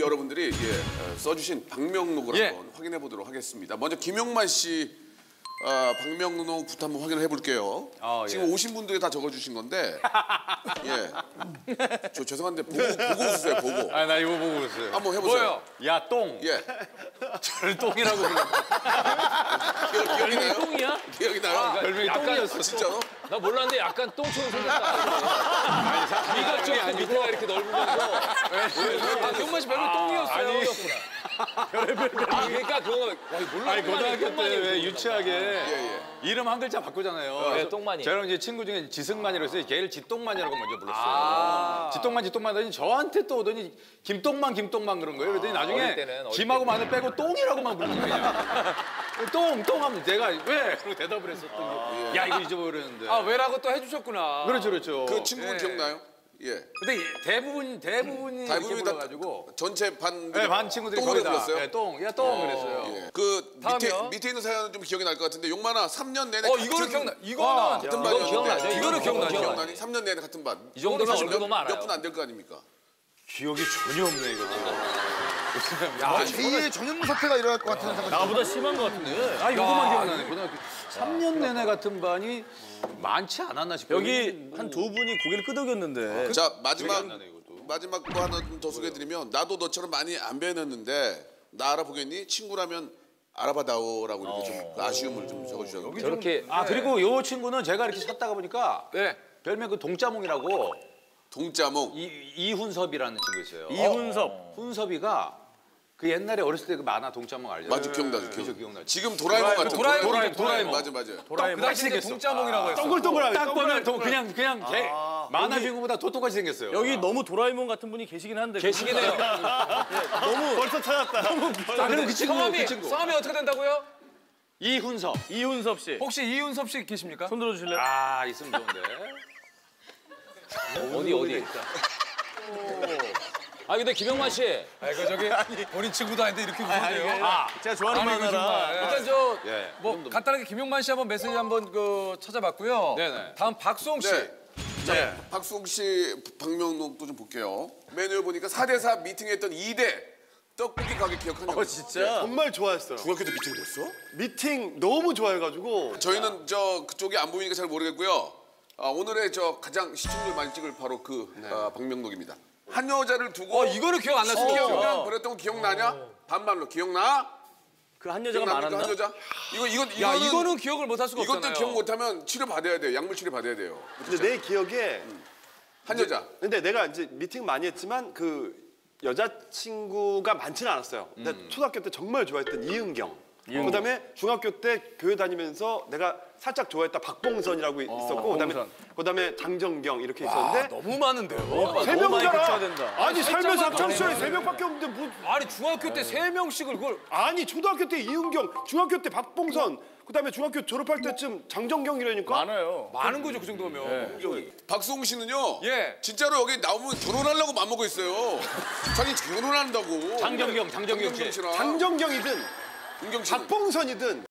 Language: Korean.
여러분들이 예, 어, 써주신 박명록을 예. 한번 확인해 보도록 하겠습니다. 먼저 김용만 씨 어, 박명록부터 한번 확인을 해볼게요. 아, 예. 지금 오신 분들이 다 적어주신 건데 예. 저 죄송한데 보고 보고 웃으세요. 보고 아 나 이거 보고 그랬어요. 한번 해보세요. 뭐요? 야 똥. 예. 저를 똥이라고 불러. 기억, 기억이 나요? 똥이야? 별명이 약간- 똥이었어. 아, 진짜로? 나 몰랐는데 약간 똥처럼 생겼다. 위가 좀 밑에가 이렇게 넓으면서. 아, 경만 씨 별명 똥이었어요. 아니. 아, 그러니까 그거 와, 몰라. 아니 고등학교 때 왜 유치하게 예, 이름 한 글자 바꾸잖아요. 네, 그래서 똥만이. 저랑 이제 친구 중에 지승만이라고 했어요. 걔를 지똥만이라고 먼저 불렀어요. 지똥만 지똥만 하더니 저한테 또 오더니 김똥만 김똥만 그런 거예요. 그랬더니 나중에 어릴 때는, 어릴 김하고 마늘 빼고 똥이라고만 부르는 거야. 똥, 똥 하면 내가 왜? 그리고 대답을 했었더니 야 이거 잊어버렸는데. 아 왜라고 또 해주셨구나. 그렇죠 그렇죠. 그 친구분 예. 기억나요? 예. 근데 대부분 대부분이 대부분이 다 불러가지고 전체 반 네, 반 친구들이 거의 다 불렀어요. 네, 똥, 야똥 그랬어요. 예. 그 밑에? 밑에 있는 사연은 좀 기억이 날 것 같은데 용만아 3년 내내 어 같은 이거는 기억나. 이거는 같은 이건 반이었는데 기억나죠? 이거는 기억나죠? 기억나니? 3년 내내 같은 반. 이 정도면 사실 얼굴 몇- 보면 알아요. 몇분 안 될 거 아닙니까? 기억이 전혀 없네 이거. 아, 제2의 전염 사태가 일어날 것 같은 생각이 나보다 심한 것 같은데. 아 이거만 기억나네. 고등학교 3년 내내 같은 반이 많지 않았나 싶어요. 여기 한 두 분이 고개를 끄덕였는데 자 기억이 마지막 안 나네, 이것도. 마지막 거 하나 더 소개해드리면 나도 너처럼 많이 안 변했는데 나 알아보겠니? 친구라면 알아봐다오라고 이렇게 좀 아쉬움을 좀 적어주셔서 저렇게 아 그리고 요 친구는 제가 이렇게 찾다가 보니까 네. 별명 그 동자몽이라고 동자몽 이, 이훈섭이라는 친구 있어요. 이훈섭 훈섭이가 그 옛날에 어렸을 때 그 만화 동자몽 알죠? 맞아 기억나죠 그죠, 기억. 기억나죠. 지금 도라에몽 같은 도라에몽, 도라에몽, 도라에몽. 맞아 맞아. 그 당시 이제 동자몽이라고 했어. 동글동글하게 딱 보면 도, 그냥 그냥 개, 만화 주인공보다 더 똑같이 생겼어요. 여기 너무 도라에몽 같은 분이 계시긴 한데 계시긴 해요. 너무 벌써 찾았다 아, 그리고 그 친구 성함이 그 친구 성함이 어떻게 된다고요? 이훈섭. 이훈섭 씨 혹시 이윤섭 씨 계십니까? 손 들어 주실래요? 아 있으면 좋은데. 어디 어디. 아 근데 김영만 씨. 아 이거 저기 본인 친구도 아닌데 이렇게 웃어대요. 아 제가 좋아하는 아니, 만화라 정말. 일단 저 예. 뭐 간단하게 김용만 씨 한번 메시지 한번 그 찾아봤고요. 네네. 다음 박수홍 씨. 네. 자, 박수홍 씨 박명록도 좀 볼게요. 메뉴에 보니까 4대4 미팅했던 2대 떡볶이 가게 기억하냐고. 진짜 정말 좋아했어요. 중학교 때 미팅 됐어? 미팅 너무 좋아해가지고 저희는 저 그쪽이 안 보이니까 잘 모르겠고요. 아, 오늘의 저 가장 시청률 많이 찍을 바로 그 아, 박명록입니다. 한 여자를 두고 어 이거는 기억 안 없죠. 기억나 그랬던 거 기억나냐? 반말로 기억나? 그 한 여자가 기억납니까? 많았나? 한 여자? 이거 이거 야 이거는 이거는 기억을 못 할 수가 이것도 없잖아요. 기억 못하면 치료 받아야 돼요. 약물 치료 받아야 돼요. 근데 내 기억에 한 여자. 근데 내가 이제 미팅 많이 했지만 그 여자친구가 많지는 않았어요. 근데 초등학교 때 정말 좋아했던 이은경. 그다음에 중학교 때 교회 다니면서 내가 살짝 좋아했다 박봉선이라고 있었고 그다음에 그다음에 장정경 이렇게 있었는데 너무 많은데요. 세 너무 많이 명이잖아. 아니 살면서 살짝만 학창 시절에 더세 명밖에 없는데 뭐 아니 중학교 때 세 명씩을 그걸 아니 초등학교 때 이은경, 중학교 때 박봉선, 그다음에 중학교 졸업할 때쯤 장정경이라니까. 많아요 많은 거죠 그 정도면. 박수홍 씨는요. 예. 진짜로 여기 나오면 결혼하려고 맘먹고 있어요. 자기 결혼한다고. 장정경, 장정경 씨. 씨랑 장정경이든 씨는 박봉선이든